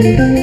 When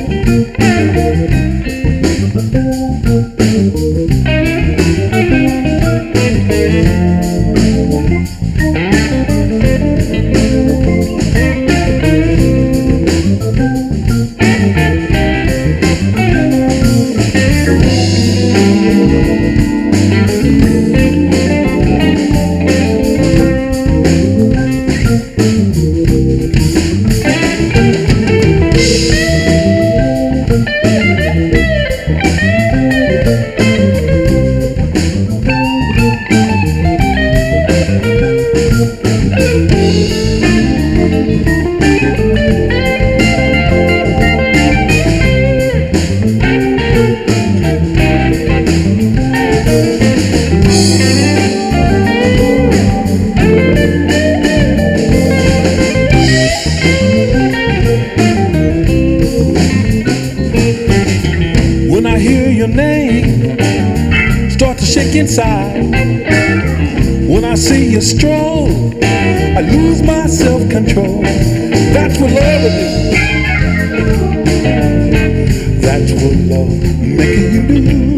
your name, start to shake inside. When I see you stroll, I lose my self control. That's what love will do. That's what love making you do.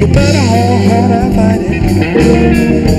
No matter how hard I fight it,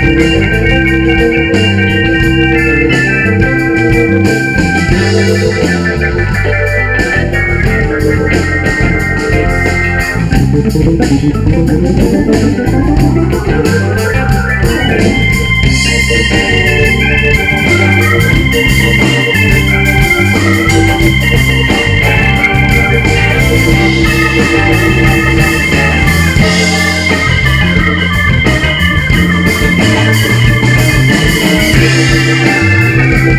Música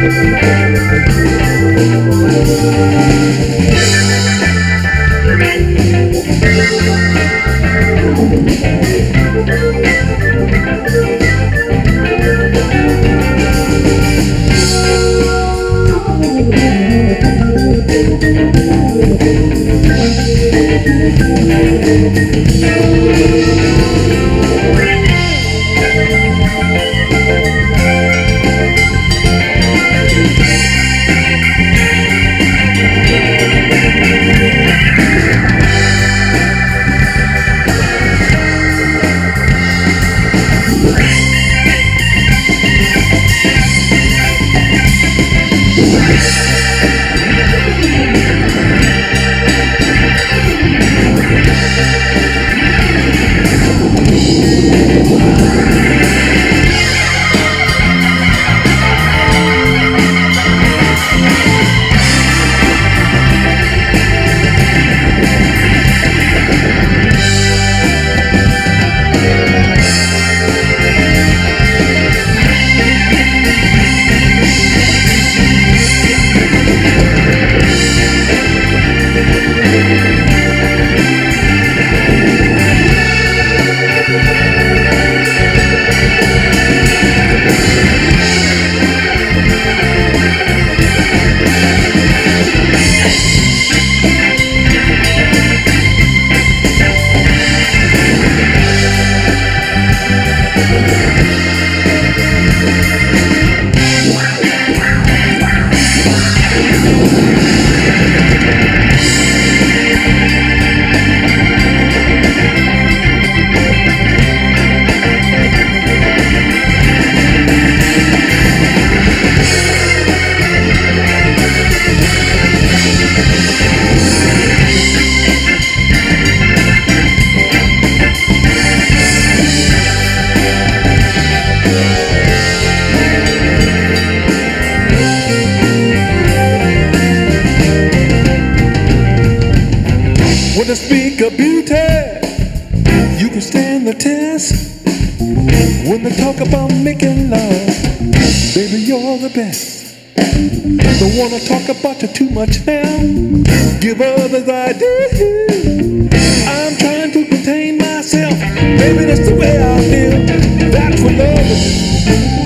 Música beauty, you can stand the test. When they talk about making love, baby, you're the best. Don't wanna talk about you too much now. Give others ideas. I'm trying to contain myself. Baby, that's the way I feel. That's what love is.